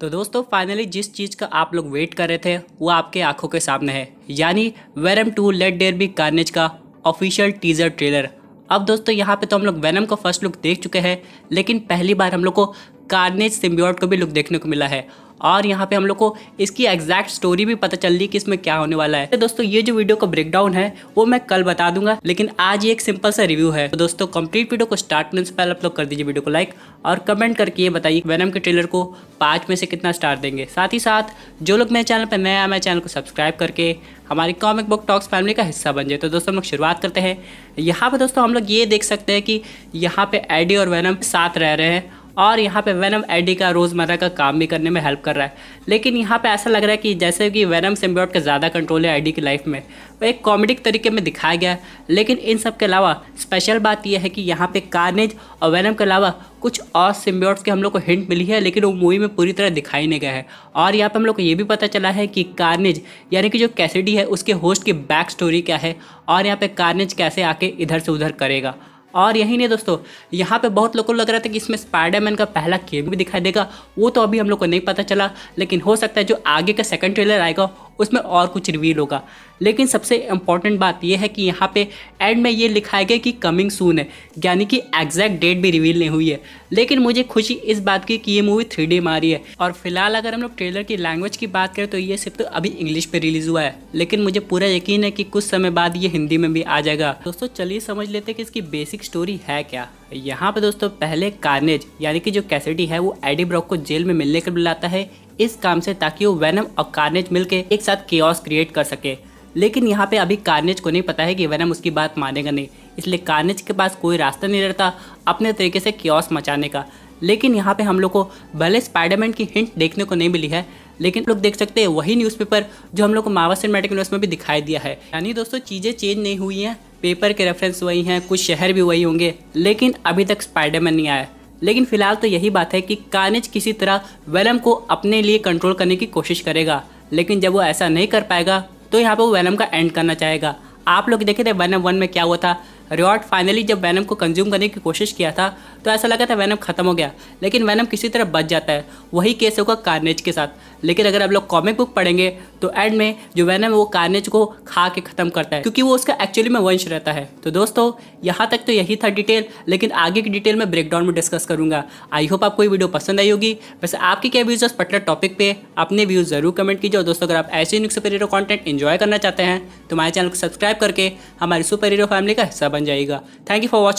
तो दोस्तों फाइनली जिस चीज़ का आप लोग वेट कर रहे थे, वो आपके आँखों के सामने है। यानी Venom two let there be carnage का ऑफिशियल टीजर ट्रेलर अब दोस्तों, यहाँ पे तो हम लोग वेनम का फ़र्स्ट लुक देख चुके हैं, लेकिन पहली बार हम लोग को कार्नेज सिम्बियोट को भी लुक देखने को मिला है। और यहाँ पे हम लोग को इसकी एग्जैक्ट स्टोरी भी पता चल रही कि इसमें क्या होने वाला है। तो दोस्तों, ये जो वीडियो का ब्रेकडाउन है, वो मैं कल बता दूँगा, लेकिन आज ये एक सिंपल सा रिव्यू है। तो दोस्तों कंप्लीट वीडियो को स्टार्ट करने से पहले आप लोग कर दीजिए वीडियो को लाइक और कमेंट करके ये बताइए वैनम के ट्रेलर को पाँच में से कितना स्टार देंगे। साथ ही साथ, जो लोग मेरे चैनल पर नया मेरे चैनल को सब्सक्राइब करके हमारी कॉमिक बुक टॉक्स फैमिली का हिस्सा बन जाए। तो दोस्तों, हम लोग शुरुआत करते हैं। यहाँ पर दोस्तों, हम लोग ये देख सकते हैं कि यहाँ पे एडी और वैनम साथ रह रहे हैं। और यहाँ पे वेनम एडी का रोज़मर्रा का काम भी करने में हेल्प कर रहा है। लेकिन यहाँ पे ऐसा लग रहा है कि जैसे कि वेनम सिम्बियोट का ज़्यादा कंट्रोल है एडी की लाइफ में। वो एक कॉमेडिक तरीके में दिखाया गया है। लेकिन इन सब के अलावा स्पेशल बात यह है कि यहाँ पे कार्नेज और वेनम के अलावा कुछ और सिम्बियोट्स के हम लोग को हिंट मिली है, लेकिन वो मूवी में पूरी तरह दिखाई नहीं गया है। और यहाँ पे हम लोग को ये भी पता चला है कि कार्नेज यानी कि जो कैसेडी है, उसके होस्ट की बैक स्टोरी क्या है और यहाँ पे कार्नेज कैसे आके इधर से उधर करेगा। और यही नहीं दोस्तों, यहाँ पे बहुत लोगों को लग रहा था कि इसमें स्पाइडरमैन का पहला केम भी दिखाई देगा। वो तो अभी हम लोग को नहीं पता चला, लेकिन हो सकता है जो आगे का सेकंड ट्रेलर आएगा उसमें और कुछ रिवील होगा। लेकिन सबसे इंपॉर्टेंट बात यह है कि यहाँ पे एंड में ये लिखा गया कि कमिंग सून है, यानी कि एग्जैक्ट डेट भी रिवील नहीं हुई है। लेकिन मुझे खुशी इस बात की कि ये मूवी थ्री डी मारी है। और फ़िलहाल अगर हम लोग ट्रेलर की लैंग्वेज की बात करें तो ये सिर्फ़ तो अभी इंग्लिश पे रिलीज़ हुआ है। लेकिन मुझे पूरा यकीन है कि कुछ समय बाद ये हिंदी में भी आ जाएगा। दोस्तों, चलिए समझ लेते हैं कि इसकी बेसिक स्टोरी है क्या। यहाँ पर दोस्तों पहले कार्नेज यानी कि जो कैसेटी है, वो एडी ब्रॉक को जेल में मिलने के बुलाता है, इस काम से ताकि वो वैनम और कार्नेज मिलके एक साथ केओस क्रिएट कर सके। लेकिन यहाँ पे अभी कार्नेज को नहीं पता है कि वैनम उसकी बात मानेगा नहीं, इसलिए कार्नेज के पास कोई रास्ता नहीं रहता अपने तरीके से केओस मचाने का। लेकिन यहाँ पे हम लोग को भले स्पाइडरमैन की हिंट देखने को नहीं मिली है, लेकिन लोग देख सकते हैं वही न्यूज़पेपर जो हम लोग को मावा सिनेमेटिक यूनिवर्स में भी दिखाई दिया है। यानी दोस्तों चीज़ें चेंज नहीं हुई हैं पेपर के रेफरेंस वही हैं, कुछ शहर भी वही होंगे, लेकिन अभी तक स्पाइडरमैन नहीं आया। लेकिन फ़िलहाल तो यही बात है कि कार्नेज किसी तरह वेलम को अपने लिए कंट्रोल करने की कोशिश करेगा, लेकिन जब वो ऐसा नहीं कर पाएगा तो यहाँ पर वो वेलम का एंड करना चाहेगा। आप लोग देखे थे वैनम वन में क्या हुआ था? रिवॉर्ड फाइनली जब वैनम को कंज्यूम करने की कोशिश किया था तो ऐसा लगा था वैनम खत्म हो गया, लेकिन वैनम किसी तरह बच जाता है, वही केस होगा कार्नेज के साथ। लेकिन अगर आप लोग कॉमिक बुक पढ़ेंगे तो एंड में जो वैनम वो कार्नेज को खा के ख़त्म करता है। क्योंकि वो उसका एक्चुअली में वंश रहता है। तो दोस्तों, यहाँ तक तो यही था डिटेल लेकिन आगे की डिटेल मैं ब्रेकडाउन में डिस्कस करूँगा। आई होप आपको ये वीडियो पसंद आई होगी। वैसे आपकी क्या व्यूज़ पर्टिकुलर टॉपिक पे? अपने व्यूज़ ज़रूर कमेंट कीजिए। और दोस्तों, अगर आप ऐसे ही सुपर हीरो कॉन्टेंट इन्जॉय करना चाहते हैं तो हमारे चैनल को सब्सक्राइब करके हमारी सुपर हीरो फैमिली का हिस्सा बन जाएगा थैंक यू फॉर वॉचिंग